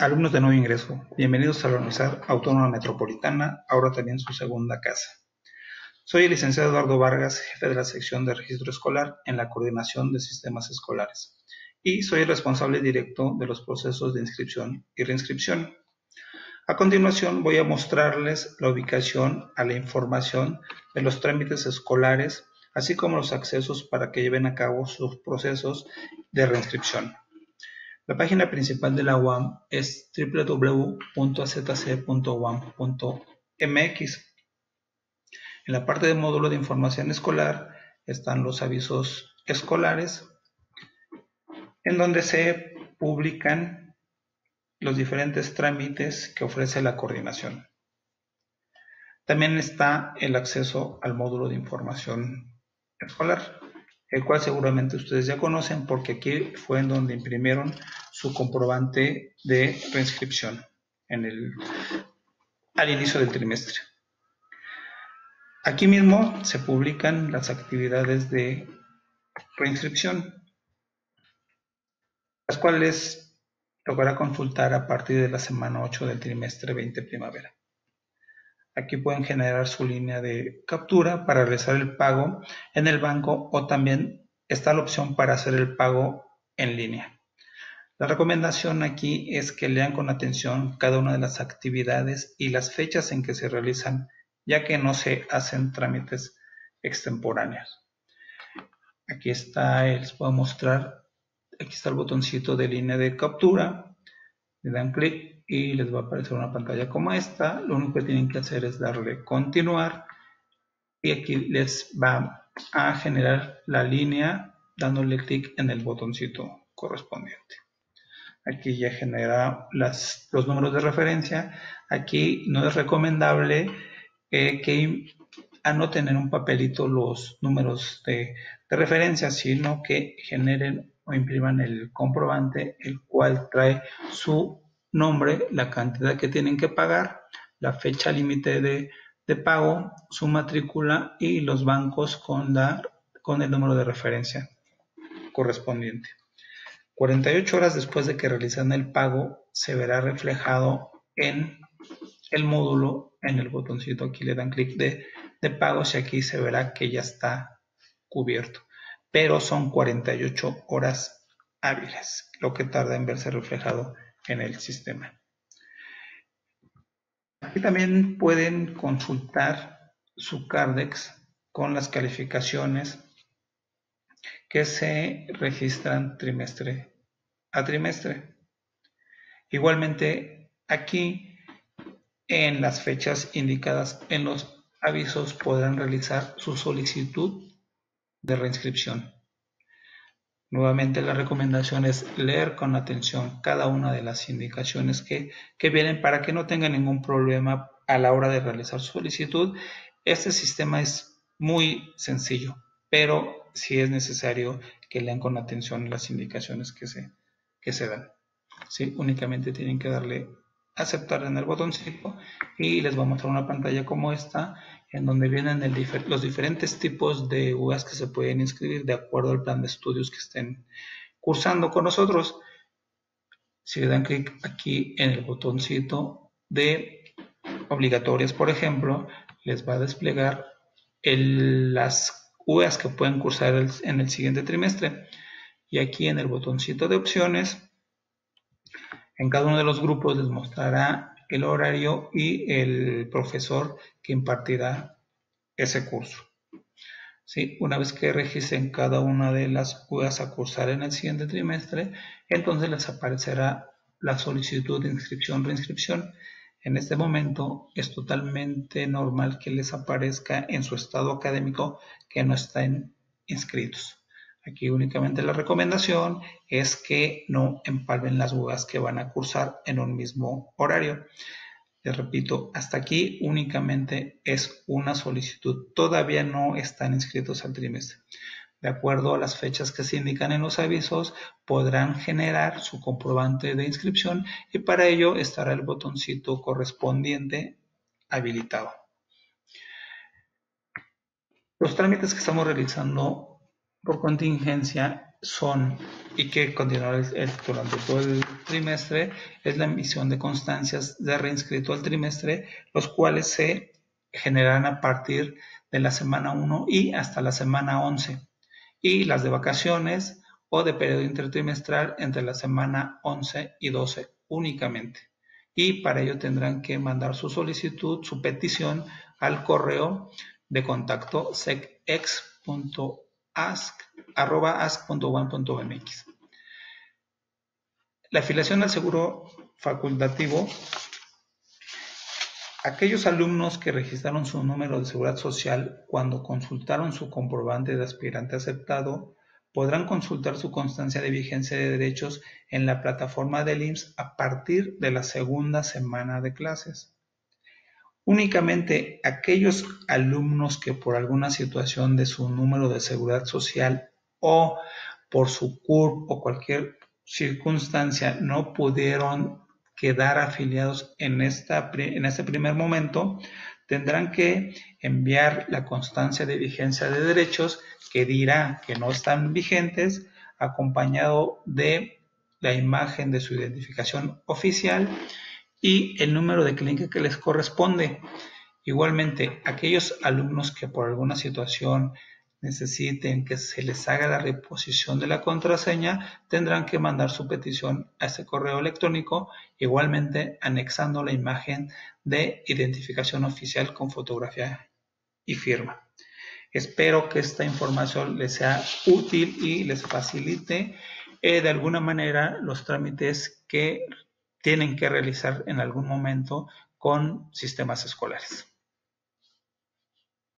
Alumnos de nuevo ingreso, bienvenidos a la Universidad Autónoma Metropolitana, ahora también su segunda casa. Soy el licenciado Eduardo Vargas, jefe de la sección de registro escolar en la coordinación de sistemas escolares, y soy el responsable directo de los procesos de inscripción y reinscripción. A continuación voy a mostrarles la ubicación a la información de los trámites escolares, así como los accesos para que lleven a cabo sus procesos de reinscripción. La página principal de la UAM es www.azc.uam.mx. En la parte de módulo de información escolar están los avisos escolares, en donde se publican los diferentes trámites que ofrece la coordinación. También está el acceso al módulo de información escolar el cual seguramente ustedes ya conocen porque aquí fue en donde imprimieron su comprobante de reinscripción en el, al inicio del trimestre. Aquí mismo se publican las actividades de reinscripción, las cuales tocará consultar a partir de la semana 8 del trimestre 20 primavera. Aquí pueden generar su línea de captura para realizar el pago en el banco o también está la opción para hacer el pago en línea. La recomendación aquí es que lean con atención cada una de las actividades y las fechas en que se realizan, ya que no se hacen trámites extemporáneos. Aquí está, les puedo mostrar, aquí está el botoncito de línea de captura, le dan clic y les va a aparecer una pantalla como esta. Lo único que tienen que hacer es darle continuar y aquí les va a generar la línea dándole clic en el botoncito correspondiente. Aquí ya genera las, los números de referencia. Aquí no es recomendable eh, que anoten en un papelito los números de, de referencia, sino que generen impriman el comprobante, el cual trae su nombre, la cantidad que tienen que pagar, la fecha límite de, pago, su matrícula y los bancos con, con el número de referencia correspondiente. 48 horas después de que realizan el pago, se verá reflejado en el módulo, en el botoncito, aquí le dan clic de, de pagos y aquí se verá que ya está cubierto. Pero son 48 horas hábiles, lo que tarda en verse reflejado en el sistema. Aquí también pueden consultar su Cardex con las calificaciones que se registran trimestre a trimestre. Igualmente, aquí en las fechas indicadas en los avisos podrán realizar su solicitud de reinscripción. Nuevamente la recomendación es leer con atención cada una de las indicaciones que, vienen para que no tengan ningún problema a la hora de realizar su solicitud. Este sistema es muy sencillo, pero sí es necesario que lean con atención las indicaciones que se, que se dan. ¿Sí? Únicamente tienen que darle aceptar en el botoncito y les va a mostrar una pantalla como esta en donde vienen los diferentes tipos de UAS que se pueden inscribir de acuerdo al plan de estudios que estén cursando con nosotros. Si le dan clic aquí en el botoncito de obligatorias, por ejemplo, les va a desplegar las UAS que pueden cursar en el siguiente trimestre. Y aquí en el botoncito de opciones, en cada uno de los grupos les mostrará el horario y el profesor que impartirá ese curso. ¿Sí? Una vez que registren cada una de las UAS a cursar en el siguiente trimestre, entonces les aparecerá la solicitud de inscripción reinscripción. En este momento es totalmente normal que les aparezca en su estado académico que no estén inscritos. Aquí únicamente la recomendación es que no empalmen las UAS que van a cursar en un mismo horario. Les repito, hasta aquí únicamente es una solicitud. Todavía no están inscritos al trimestre. De acuerdo a las fechas que se indican en los avisos, podrán generar su comprobante de inscripción y para ello estará el botoncito correspondiente habilitado. Los trámites que estamos realizando por contingencia son y que continuará durante todo el trimestre es la emisión de constancias de reinscrito al trimestre, los cuales se generarán a partir de la semana 1 y hasta la semana 11, y las de vacaciones o de periodo intertrimestral entre la semana 11 y 12 únicamente. Y para ello tendrán que mandar su solicitud, su petición al correo de contacto ask.one.mx. La afiliación al seguro facultativo, aquellos alumnos que registraron su número de seguridad social cuando consultaron su comprobante de aspirante aceptado podrán consultar su constancia de vigencia de derechos en la plataforma del IMSS a partir de la segunda semana de clases. Únicamente aquellos alumnos que por alguna situación de su número de seguridad social o por su CURP o cualquier circunstancia no pudieron quedar afiliados en, en este primer momento, tendrán que enviar la constancia de vigencia de derechos que dirá que no están vigentes, acompañado de la imagen de su identificación oficial y el número de clínica que les corresponde. Igualmente, aquellos alumnos que por alguna situación necesiten que se les haga la reposición de la contraseña, tendrán que mandar su petición a ese correo electrónico, igualmente anexando la imagen de identificación oficial con fotografía y firma. Espero que esta información les sea útil y les facilite eh, de alguna manera los trámites que tienen que realizar en algún momento con sistemas escolares.